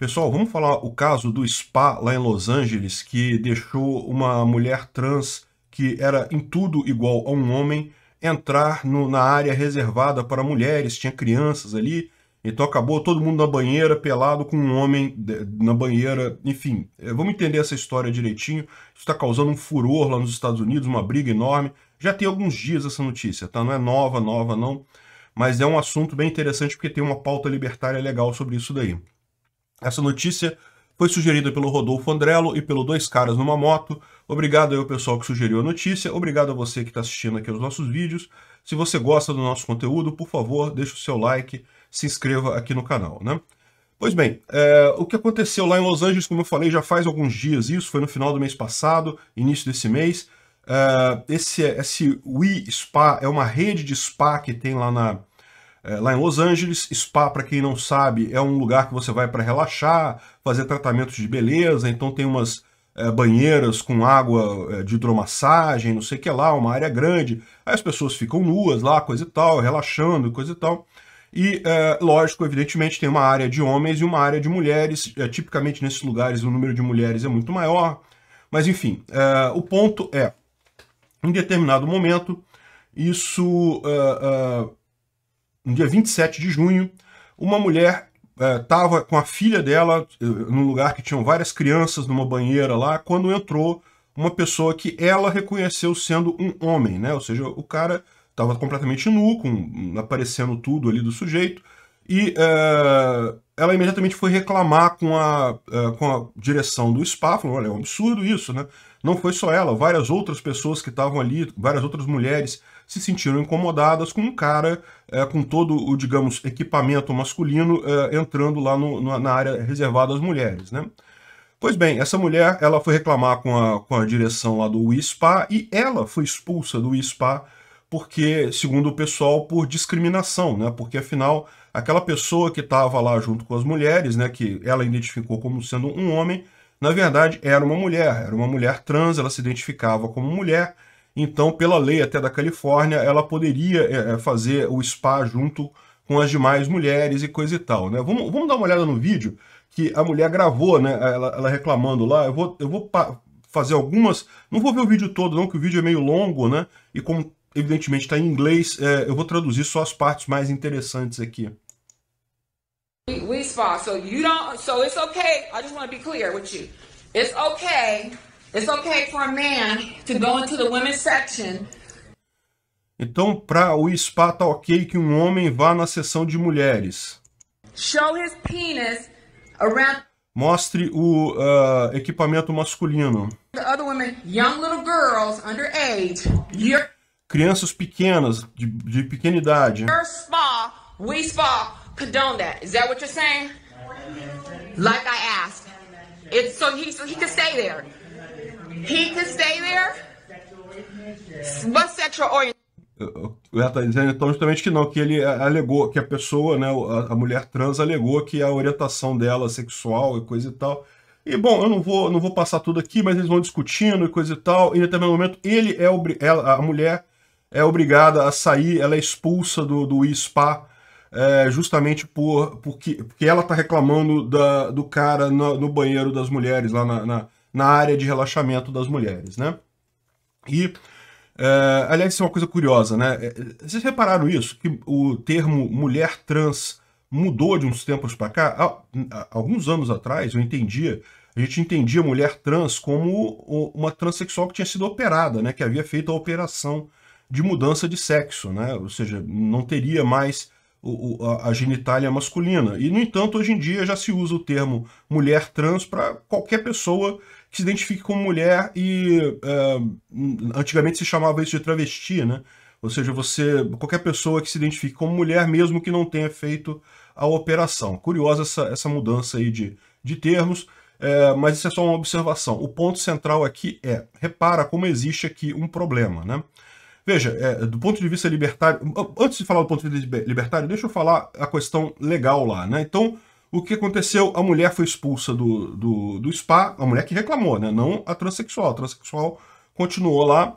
Pessoal, vamos falar o caso do spa lá em Los Angeles, que deixou uma mulher trans que era em tudo igual a um homem entrar no, na área reservada para mulheres, tinha crianças ali, então acabou todo mundo na banheira, pelado com um homem na banheira, enfim. É, vamos entender essa história direitinho. Isso está causando um furor lá nos Estados Unidos, uma briga enorme. Já tem alguns dias essa notícia, tá? Não é nova, nova não, mas é um assunto bem interessante porque tem uma pauta libertária legal sobre isso daí. Essa notícia foi sugerida pelo Rodolfo Andrello e pelo Dois Caras numa Moto. Obrigado ao pessoal que sugeriu a notícia, obrigado a você que está assistindo aqui os nossos vídeos. Se você gosta do nosso conteúdo, por favor, deixe o seu like, se inscreva aqui no canal, né? Pois bem, é, o que aconteceu lá em Los Angeles, como eu falei, já faz alguns dias isso, foi no final do mês passado, início desse mês. É, esse, esse Wii Spa é uma rede de spa que tem lá, na, é, lá em Los Angeles. Spa, para quem não sabe, é um lugar que você vai para relaxar, fazer tratamentos de beleza, então tem umas é, banheiras com água é, de hidromassagem, não sei o que lá, uma área grande. Aí as pessoas ficam nuas lá, coisa e tal, relaxando, coisa e tal. E, é, lógico, evidentemente, tem uma área de homens e uma área de mulheres. É, tipicamente, nesses lugares, o número de mulheres é muito maior. Mas, enfim, é, o ponto é, em determinado momento, isso, é, é, no dia 27 de junho, uma mulher estava é, com a filha dela num lugar que tinham várias crianças numa banheira lá, quando entrou uma pessoa que ela reconheceu sendo um homem, né? Ou seja, o cara estava completamente nu, com, aparecendo tudo ali do sujeito, e uh, ela imediatamente foi reclamar com a, uh, com a direção do spa, falou, olha, é um absurdo isso, né? Não foi só ela, várias outras pessoas que estavam ali, várias outras mulheres se sentiram incomodadas com um cara uh, com todo o, digamos, equipamento masculino entrando lá no, na área reservada às mulheres, né? Pois bem, essa mulher ela foi reclamar com a, com a direção lá do Spa e ela foi expulsa do Spa porque, segundo o pessoal, por discriminação, né? Porque afinal, aquela pessoa que estava lá junto com as mulheres, né, que ela identificou como sendo um homem, na verdade era uma mulher, era uma mulher trans, ela se identificava como mulher, então, pela lei até da Califórnia, ela poderia é, fazer o spa junto com as demais mulheres e coisa e tal, né? Vamos, vamos dar uma olhada no vídeo que a mulher gravou, né? Ela, ela reclamando lá. Eu vou, eu vou fazer algumas. Não vou ver o vídeo todo, não, que o vídeo é meio longo, né? E como evidentemente está em inglês, é, eu vou traduzir só as partes mais interessantes aqui. We spa, so you don't, so it's okay. I just want to be clear with you. It's okay. It's okay for a man to go into the women's section. Então, para o spa tá ok que um homem vá na seção de mulheres. Show his penis around Mostre o uh, equipamento masculino. The other women, young little girls underage. You're crianças pequenas, de, de pequena idade. Your spa, we spa, condone that. Is that what you're saying? Like I asked. It's so he, so he can stay there. He can stay there? What sexual orientation? Ela está dizendo então justamente que não, que ele alegou, que a pessoa, né, a mulher trans alegou que a orientação dela sexual e coisa e tal. E bom, eu não vou, não vou passar tudo aqui, mas eles vão discutindo e coisa e tal. E em determinado momento ele é ela, a mulher é obrigada a sair, ela é expulsa do, do spa é, justamente por, porque, porque ela está reclamando da, do cara no, no, banheiro das mulheres, lá na, na, na, área de relaxamento das mulheres, né? E, é, aliás, isso é uma coisa curiosa, né? É, vocês repararam isso? Que o termo mulher trans mudou de uns tempos para cá? Alguns anos atrás, eu entendia, a gente entendia mulher trans como uma transexual que tinha sido operada, né? Que havia feito a operação de mudança de sexo, né? ou seja, não teria mais a genitália masculina. E, no entanto, hoje em dia já se usa o termo mulher trans para qualquer pessoa que se identifique como mulher e é, antigamente se chamava isso de travesti, né? Ou seja, você qualquer pessoa que se identifique como mulher, mesmo que não tenha feito a operação. Curiosa essa, essa mudança aí de, de termos, é, mas isso é só uma observação. O ponto central aqui é, repara como existe aqui um problema, né? Veja, é, do ponto de vista libertário, antes de falar do ponto de vista libertário, deixa eu falar a questão legal lá, né? Então, o que aconteceu? A mulher foi expulsa do, do, do spa, a mulher que reclamou, né? Não a transexual. A transexual continuou lá.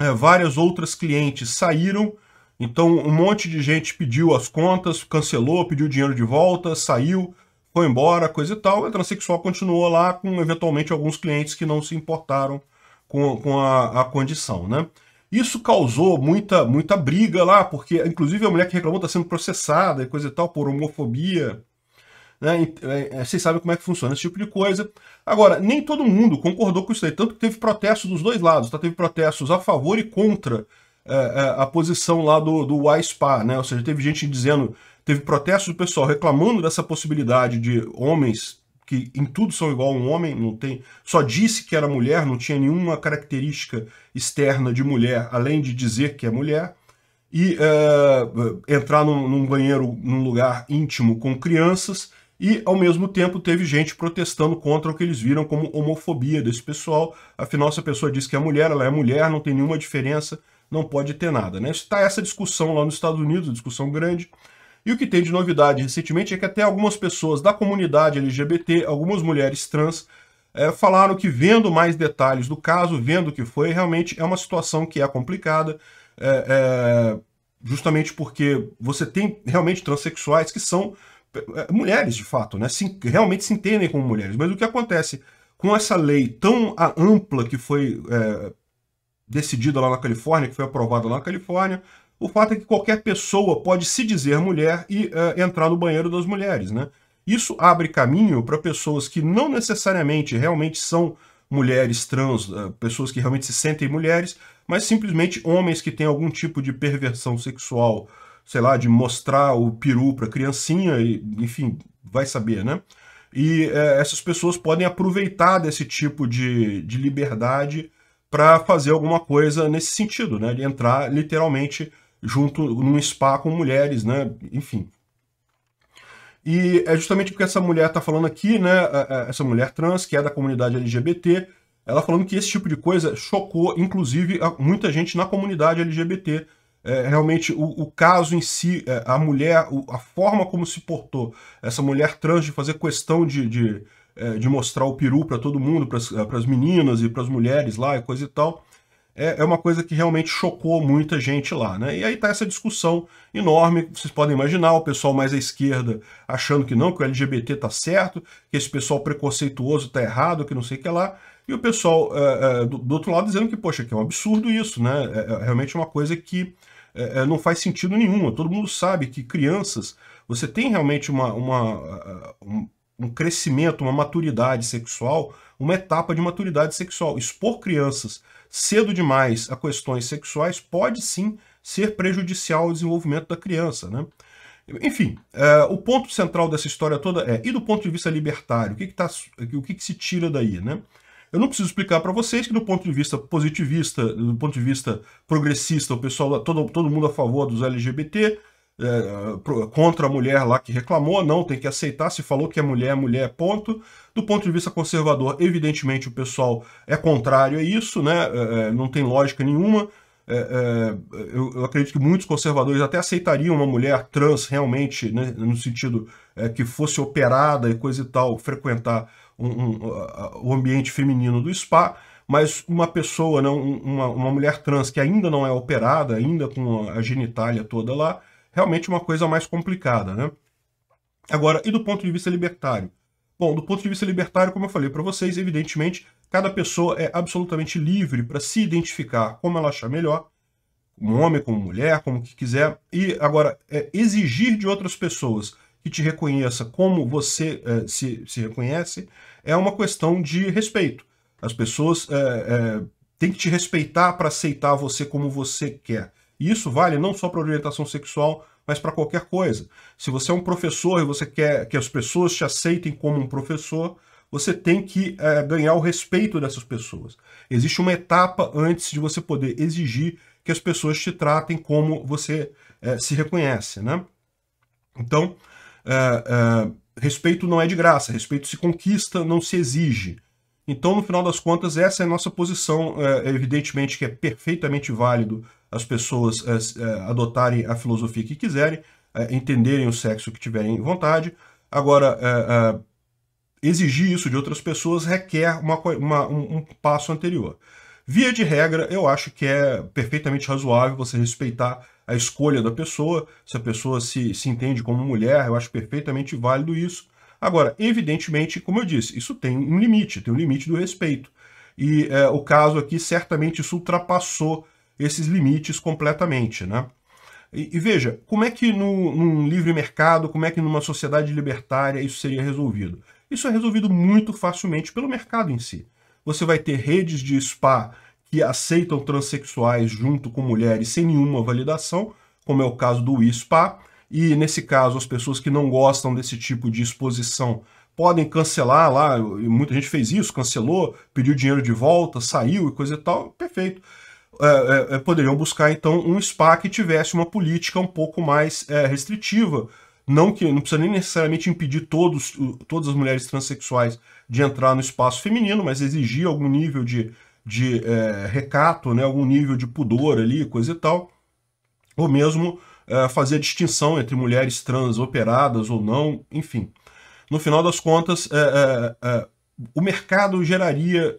É, várias outras clientes saíram, então um monte de gente pediu as contas, cancelou, pediu dinheiro de volta, saiu, foi embora, coisa e tal. A transexual continuou lá com, eventualmente, alguns clientes que não se importaram com, com a, a condição, né? Isso causou muita, muita briga lá, porque, inclusive, a mulher que reclamou está sendo processada e coisa e tal por homofobia. Né? É, é, vocês sabem como é que funciona esse tipo de coisa. Agora, nem todo mundo concordou com isso aí, tanto que teve protestos dos dois lados, tá? teve protestos a favor e contra é, é, a posição lá do, do Y-SPA, né? Ou seja, teve gente dizendo, teve protestos do pessoal reclamando dessa possibilidade de homens que em tudo são igual a um homem, não tem, só disse que era mulher, não tinha nenhuma característica externa de mulher, além de dizer que é mulher, e entrar num, num banheiro, num lugar íntimo com crianças, e ao mesmo tempo teve gente protestando contra o que eles viram como homofobia desse pessoal. Afinal, se a pessoa diz que é mulher, ela é mulher, não tem nenhuma diferença não pode ter nada. Né? Está essa discussão lá nos Estados Unidos, discussão grande. E o que tem de novidade recentemente é que até algumas pessoas da comunidade LGBT, algumas mulheres trans, é, falaram que vendo mais detalhes do caso, vendo o que foi, realmente é uma situação que é complicada, é, é, justamente porque você tem realmente transexuais que são mulheres, de fato, né? Se, realmente se entendem como mulheres. Mas o que acontece com essa lei tão ampla que foi decidida lá na Califórnia, que foi aprovada lá na Califórnia, o fato é que qualquer pessoa pode se dizer mulher e uh, entrar no banheiro das mulheres, né? Isso abre caminho para pessoas que não necessariamente realmente são mulheres trans, uh, pessoas que realmente se sentem mulheres, mas simplesmente homens que têm algum tipo de perversão sexual, sei lá, de mostrar o peru para criancinha, e, enfim, vai saber, né? E uh, essas pessoas podem aproveitar desse tipo de, de liberdade para fazer alguma coisa nesse sentido, né? De entrar literalmente junto num spa com mulheres, né? Enfim. E é justamente porque essa mulher está falando aqui, né? Essa mulher trans, que é da comunidade LGBT, ela falando que esse tipo de coisa chocou, inclusive, muita gente na comunidade LGBT. É, realmente, o, o, caso em si, é, a mulher, a forma como se portou, essa mulher trans de fazer questão de, de é, de mostrar o peru para todo mundo, para as meninas e para as mulheres lá e coisa e tal, é, é uma coisa que realmente chocou muita gente lá, né? E aí tá essa discussão enorme, vocês podem imaginar, o pessoal mais à esquerda achando que não, que o LGBT tá certo, que esse pessoal preconceituoso tá errado, que não sei o que lá, e o pessoal é, é, do, do, outro lado dizendo que, poxa, que é um absurdo isso, né? É, é realmente uma coisa que é, é, não faz sentido nenhum. Todo mundo sabe que crianças, você tem realmente uma, uma, uma um crescimento, uma maturidade sexual, uma etapa de maturidade sexual. Expor crianças cedo demais a questões sexuais pode sim ser prejudicial ao desenvolvimento da criança, né? Enfim, é, o ponto central dessa história toda é, e do ponto de vista libertário, o que, que, tá, o que, que se tira daí, né? Eu não preciso explicar para vocês que do ponto de vista positivista, do ponto de vista progressista, o pessoal, todo, todo mundo a favor dos LGBT, é, contra a mulher lá que reclamou, não, tem que aceitar, se falou que é mulher, mulher, ponto. Do ponto de vista conservador, evidentemente o pessoal é contrário a isso, né? É, é não tem lógica nenhuma. É, é, eu, eu, acredito que muitos conservadores até aceitariam uma mulher trans realmente, né, no sentido é, que fosse operada e coisa e tal, frequentar um, um, o ambiente feminino do spa, mas uma pessoa, né, uma, uma mulher trans que ainda não é operada, ainda com a genitália toda lá, realmente uma coisa mais complicada, né? Agora, e do ponto de vista libertário? Bom, do ponto de vista libertário, como eu falei para vocês, evidentemente, cada pessoa é absolutamente livre para se identificar como ela achar melhor, como homem, como mulher, como que quiser. E agora, é, exigir de outras pessoas que te reconheça como você é, se, se reconhece é uma questão de respeito. As pessoas é, é têm que te respeitar para aceitar você como você quer. E isso vale não só para orientação sexual, mas para qualquer coisa. Se você é um professor e você quer que as pessoas te aceitem como um professor, você tem que ganhar o respeito dessas pessoas. Existe uma etapa antes de você poder exigir que as pessoas te tratem como você é, se reconhece, né? Então, é, respeito não é de graça, respeito se conquista, não se exige. Então, no final das contas, essa é a nossa posição, evidentemente que é perfeitamente válido as pessoas é, é, adotarem a filosofia que quiserem, é, entenderem o sexo que tiverem vontade. Agora, exigir isso de outras pessoas requer uma, uma, um, um passo anterior. Via de regra, eu acho que é perfeitamente razoável você respeitar a escolha da pessoa. Se a pessoa se, se entende como mulher, eu acho perfeitamente válido isso. Agora, evidentemente, como eu disse, isso tem um limite, tem um limite do respeito. E é, o caso aqui, certamente, isso ultrapassou esses limites completamente, né? E, e, veja, como é que no, num livre mercado, como é que numa sociedade libertária isso seria resolvido? Isso é resolvido muito facilmente pelo mercado em si. Você vai ter redes de spa que aceitam transexuais junto com mulheres sem nenhuma validação, como é o caso do ISPA, e nesse caso as pessoas que não gostam desse tipo de exposição podem cancelar lá, muita gente fez isso, cancelou, pediu dinheiro de volta, saiu e coisa e tal, perfeito. É, é, é, poderiam buscar então um SPA que tivesse uma política um pouco mais é, restritiva, não que não precisa nem necessariamente impedir todos, todas as mulheres transexuais de entrar no espaço feminino, mas exigir algum nível de, de é, recato, né, algum nível de pudor ali, coisa e tal, ou mesmo é, fazer a distinção entre mulheres trans operadas ou não, enfim. No final das contas, o mercado geraria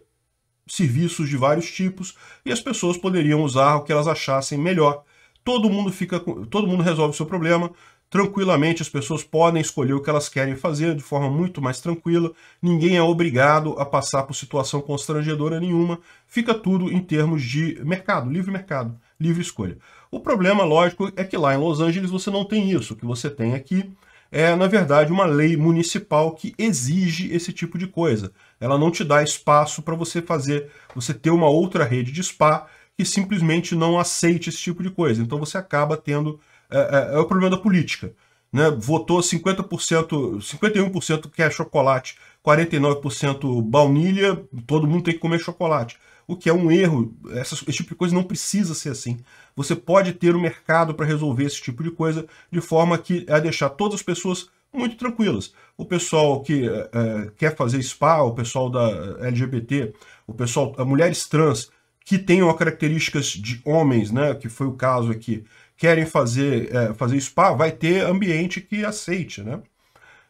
serviços de vários tipos e as pessoas poderiam usar o que elas achassem melhor. Todo mundo fica, todo mundo resolve o seu problema tranquilamente. As pessoas podem escolher o que elas querem fazer de forma muito mais tranquila. Ninguém é obrigado a passar por situação constrangedora nenhuma. Fica tudo em termos de mercado, livre mercado, livre escolha. O problema, lógico, é que lá em Los Angeles você não tem isso. O que você tem aqui é, na verdade, uma lei municipal que exige esse tipo de coisa. Ela não te dá espaço para você fazer, você ter uma outra rede de spa que simplesmente não aceite esse tipo de coisa. Então você acaba tendo. É, é, é o problema da política. Né? Votou 50%, 51% quer chocolate, 49% baunilha, todo mundo tem que comer chocolate. O que é um erro. Essa, esse tipo de coisa não precisa ser assim você pode ter o um mercado para resolver esse tipo de coisa de forma que a deixar todas as pessoas muito tranquilas. O pessoal que é, quer fazer spa, o pessoal da LGBT, o pessoal, mulheres trans que tenham características de homens, né, que foi o caso aqui, querem fazer, é, fazer spa, vai ter ambiente que aceite, né?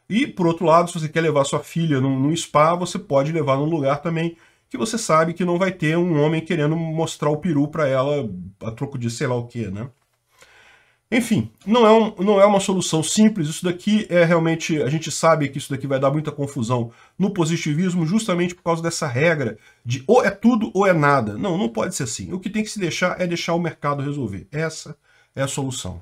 E, por outro lado, se você quer levar sua filha num, num spa, você pode levar num lugar também que você sabe que não vai ter um homem querendo mostrar o peru para ela a troco de sei lá o que, né? Enfim, não é, um, não é uma solução simples. Isso daqui é realmente. A gente sabe que isso daqui vai dar muita confusão no positivismo, justamente por causa dessa regra de ou é tudo ou é nada. Não, não pode ser assim. O que tem que se deixar é deixar o mercado resolver. Essa é a solução.